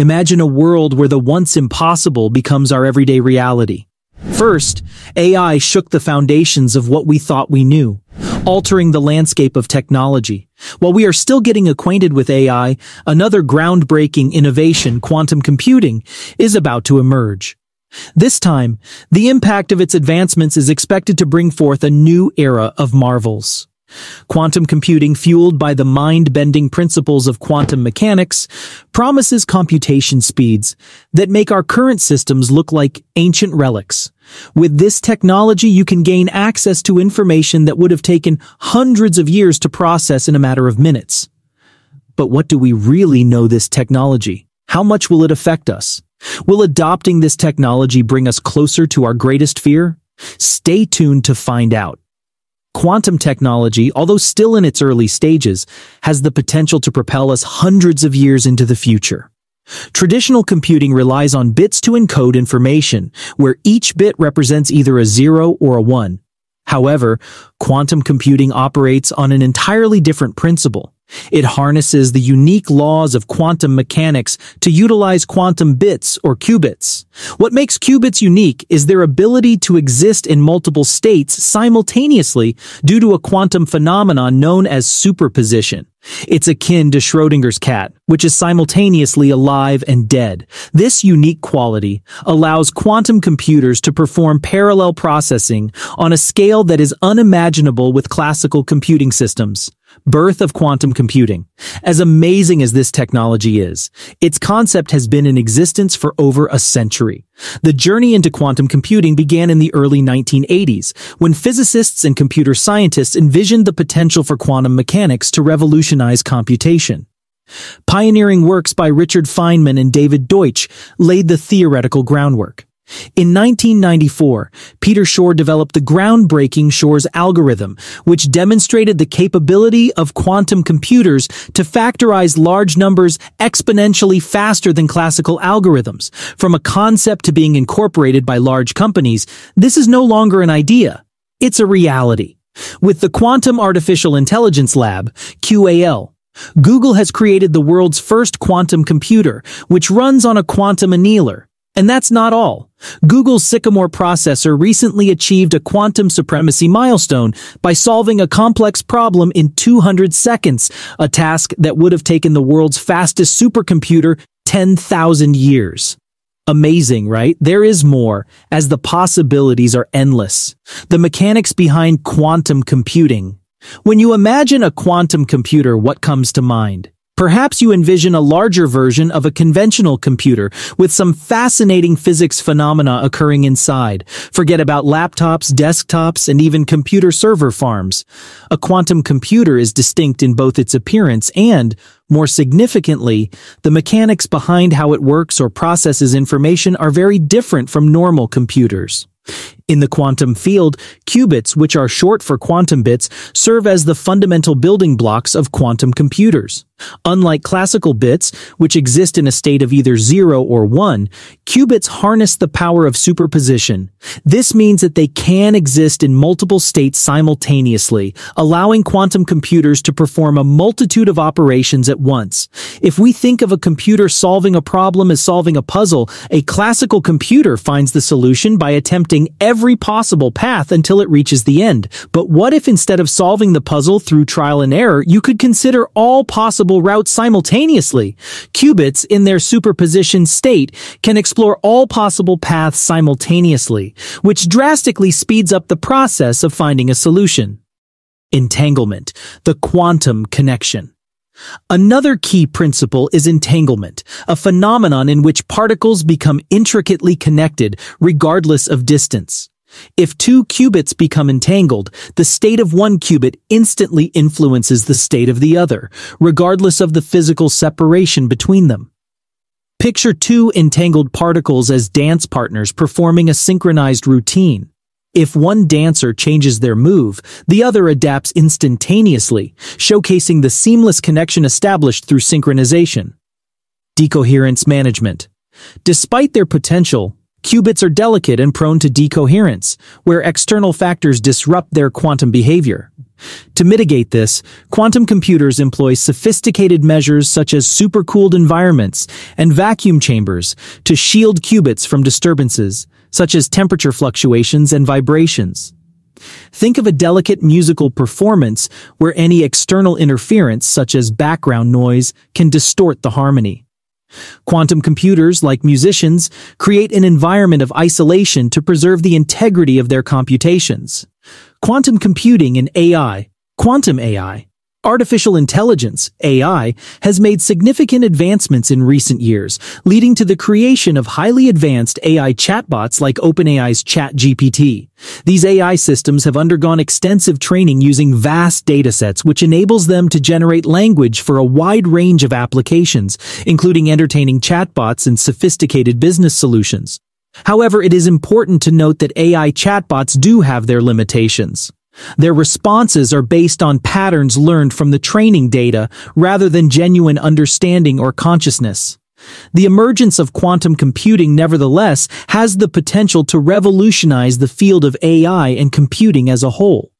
Imagine a world where the once impossible becomes our everyday reality. First, AI shook the foundations of what we thought we knew, altering the landscape of technology. While we are still getting acquainted with AI, another groundbreaking innovation, quantum computing, is about to emerge. This time, the impact of its advancements is expected to bring forth a new era of marvels. Quantum computing, fueled by the mind-bending principles of quantum mechanics, promises computation speeds that make our current systems look like ancient relics. With this technology, you can gain access to information that would have taken hundreds of years to process in a matter of minutes. But what do we really know this technology? How much will it affect us? Will adopting this technology bring us closer to our greatest fear? Stay tuned to find out. Quantum technology, although still in its early stages, has the potential to propel us hundreds of years into the future. Traditional computing relies on bits to encode information, where each bit represents either a zero or a one. However, quantum computing operates on an entirely different principle. It harnesses the unique laws of quantum mechanics to utilize quantum bits or qubits. What makes qubits unique is their ability to exist in multiple states simultaneously due to a quantum phenomenon known as superposition. It's akin to Schrodinger's cat, which is simultaneously alive and dead. This unique quality allows quantum computers to perform parallel processing on a scale that is unimaginable with classical computing systems. Birth of quantum computing. As amazing as this technology is, its concept has been in existence for over a century. The journey into quantum computing began in the early 1980s, when physicists and computer scientists envisioned the potential for quantum mechanics to revolutionize computation. Pioneering works by Richard Feynman and David Deutsch laid the theoretical groundwork. In 1994, Peter Shor developed the groundbreaking Shor's algorithm, which demonstrated the capability of quantum computers to factorize large numbers exponentially faster than classical algorithms. From a concept to being incorporated by large companies, this is no longer an idea. It's a reality. With the Quantum Artificial Intelligence Lab, QAL, Google has created the world's first quantum computer, which runs on a quantum annealer. And that's not all. Google's Sycamore processor recently achieved a quantum supremacy milestone by solving a complex problem in 200 seconds, a task that would have taken the world's fastest supercomputer 10,000 years. Amazing, right? There is more, as the possibilities are endless. The mechanics behind quantum computing. When you imagine a quantum computer, what comes to mind? Perhaps you envision a larger version of a conventional computer with some fascinating physics phenomena occurring inside. Forget about laptops, desktops, and even computer server farms. A quantum computer is distinct in both its appearance and, more significantly, the mechanics behind how it works or processes information are very different from normal computers. In the quantum field, qubits, which are short for quantum bits, serve as the fundamental building blocks of quantum computers. Unlike classical bits, which exist in a state of either 0 or 1, qubits harness the power of superposition. This means that they can exist in multiple states simultaneously, allowing quantum computers to perform a multitude of operations at once. If we think of a computer solving a problem as solving a puzzle, a classical computer finds the solution by attempting every possible path until it reaches the end. But what if instead of solving the puzzle through trial and error, you could consider all possible routes simultaneously? Qubits, in their superposition state, can explore all possible paths simultaneously, which drastically speeds up the process of finding a solution. Entanglement, the quantum connection. Another key principle is entanglement, a phenomenon in which particles become intricately connected regardless of distance. If two qubits become entangled, the state of one qubit instantly influences the state of the other, regardless of the physical separation between them. Picture two entangled particles as dance partners performing a synchronized routine. If one dancer changes their move, the other adapts instantaneously, showcasing the seamless connection established through synchronization. Decoherence management. Despite their potential, qubits are delicate and prone to decoherence, where external factors disrupt their quantum behavior. To mitigate this, quantum computers employ sophisticated measures such as supercooled environments and vacuum chambers to shield qubits from disturbances, such as temperature fluctuations and vibrations. Think of a delicate musical performance where any external interference, such as background noise, can distort the harmony. Quantum computers, like musicians, create an environment of isolation to preserve the integrity of their computations. Quantum computing and AI, quantum AI, Artificial intelligence, AI, has made significant advancements in recent years, leading to the creation of highly advanced AI chatbots like OpenAI's ChatGPT. These AI systems have undergone extensive training using vast datasets, which enables them to generate language for a wide range of applications, including entertaining chatbots and sophisticated business solutions. However, it is important to note that AI chatbots do have their limitations. Their responses are based on patterns learned from the training data rather than genuine understanding or consciousness. The emergence of quantum computing, nevertheless, has the potential to revolutionize the field of AI and computing as a whole.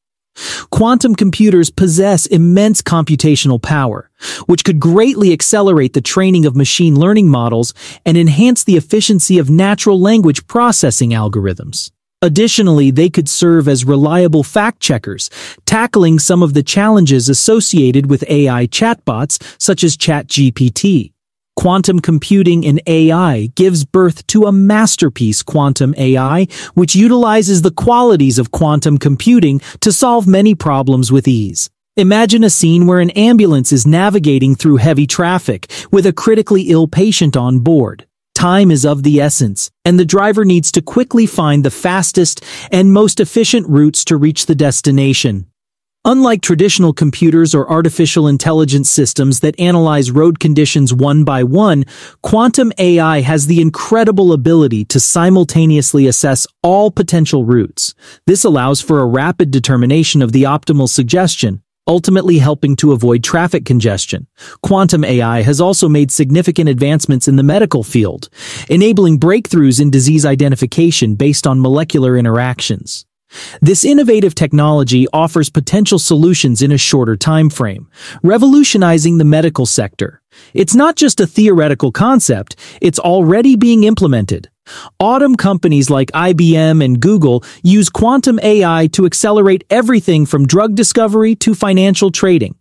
Quantum computers possess immense computational power, which could greatly accelerate the training of machine learning models and enhance the efficiency of natural language processing algorithms. Additionally, they could serve as reliable fact-checkers, tackling some of the challenges associated with AI chatbots such as ChatGPT. Quantum computing in AI gives birth to a masterpiece quantum AI, which utilizes the qualities of quantum computing to solve many problems with ease. Imagine a scene where an ambulance is navigating through heavy traffic with a critically ill patient on board. Time is of the essence, and the driver needs to quickly find the fastest and most efficient routes to reach the destination. Unlike traditional computers or artificial intelligence systems that analyze road conditions one by one, quantum AI has the incredible ability to simultaneously assess all potential routes. This allows for a rapid determination of the optimal suggestion, ultimately helping to avoid traffic congestion. Quantum AI has also made significant advancements in the medical field, enabling breakthroughs in disease identification based on molecular interactions. This innovative technology offers potential solutions in a shorter time frame, revolutionizing the medical sector. It's not just a theoretical concept, it's already being implemented. Autumn companies like IBM and Google use quantum AI to accelerate everything from drug discovery to financial trading.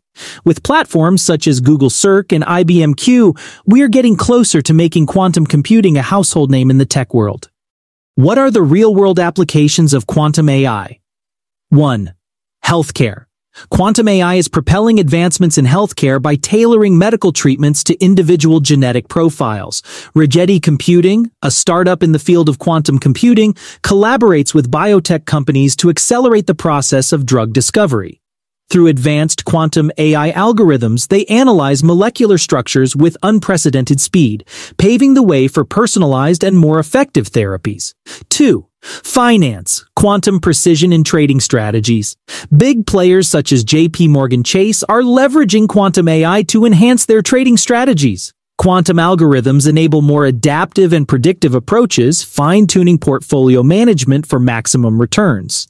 With platforms such as Google Cirq and IBM Q, we are getting closer to making quantum computing a household name in the tech world. What are the real-world applications of quantum AI? 1. Healthcare. Quantum AI is propelling advancements in healthcare by tailoring medical treatments to individual genetic profiles. Rigetti Computing, a startup in the field of quantum computing, collaborates with biotech companies to accelerate the process of drug discovery. Through advanced quantum AI algorithms, they analyze molecular structures with unprecedented speed, paving the way for personalized and more effective therapies. 2. Finance, quantum precision in trading strategies. Big players such as JP Morgan Chase are leveraging quantum AI to enhance their trading strategies. Quantum algorithms enable more adaptive and predictive approaches, fine-tuning portfolio management for maximum returns.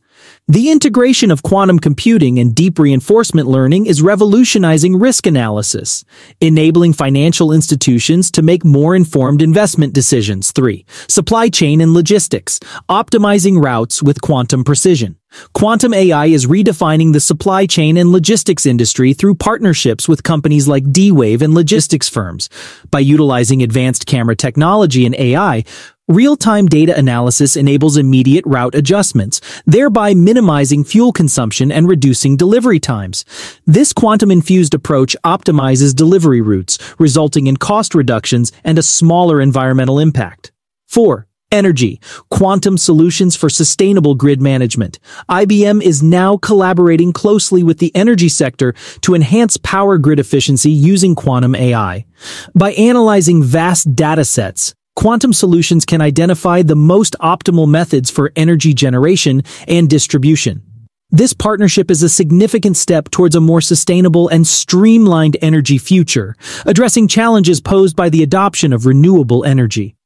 The integration of quantum computing and deep reinforcement learning is revolutionizing risk analysis, enabling financial institutions to make more informed investment decisions. 3. Supply chain and logistics, optimizing routes with quantum precision. Quantum AI is redefining the supply chain and logistics industry through partnerships with companies like D-Wave and logistics firms. By utilizing advanced camera technology and AI, Real-time data analysis enables immediate route adjustments, thereby minimizing fuel consumption and reducing delivery times. This quantum-infused approach optimizes delivery routes, resulting in cost reductions and a smaller environmental impact. 4. Energy, quantum solutions for sustainable grid management. IBM is now collaborating closely with the energy sector to enhance power grid efficiency using quantum AI. By analyzing vast data sets, Quantum solutions can identify the most optimal methods for energy generation and distribution. This partnership is a significant step towards a more sustainable and streamlined energy future, addressing challenges posed by the adoption of renewable energy.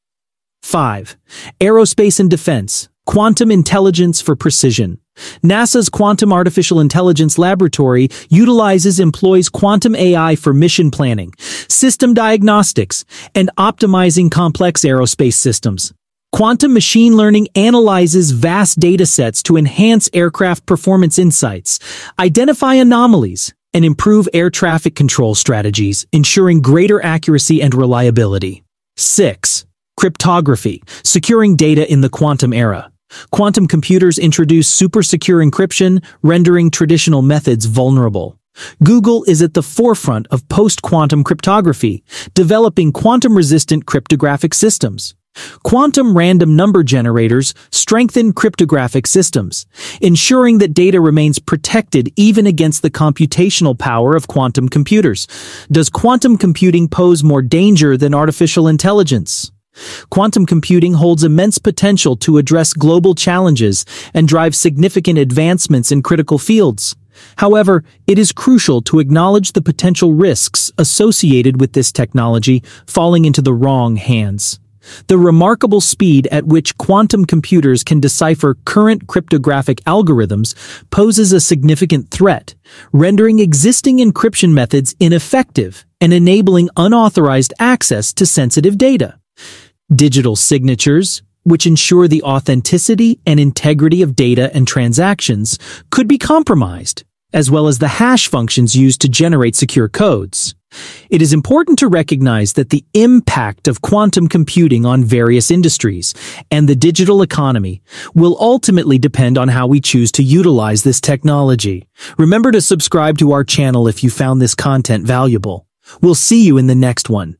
5. Aerospace and Defense, Quantum intelligence for precision. NASA's Quantum Artificial Intelligence Laboratory utilizes employs quantum AI for mission planning, system diagnostics, and optimizing complex aerospace systems. Quantum machine learning analyzes vast data sets to enhance aircraft performance insights, identify anomalies, and improve air traffic control strategies, ensuring greater accuracy and reliability. 6. Cryptography, securing data in the quantum era. Quantum computers introduce super secure encryption, rendering traditional methods vulnerable. Google is at the forefront of post-quantum cryptography, developing quantum-resistant cryptographic systems. Quantum random number generators strengthen cryptographic systems, ensuring that data remains protected even against the computational power of quantum computers. Does quantum computing pose more danger than artificial intelligence? Quantum computing holds immense potential to address global challenges and drive significant advancements in critical fields. However, it is crucial to acknowledge the potential risks associated with this technology falling into the wrong hands. The remarkable speed at which quantum computers can decipher current cryptographic algorithms poses a significant threat, rendering existing encryption methods ineffective and enabling unauthorized access to sensitive data. Digital signatures, which ensure the authenticity and integrity of data and transactions, could be compromised, as well as the hash functions used to generate secure codes. It is important to recognize that the impact of quantum computing on various industries and the digital economy will ultimately depend on how we choose to utilize this technology. Remember to subscribe to our channel if you found this content valuable. We'll see you in the next one.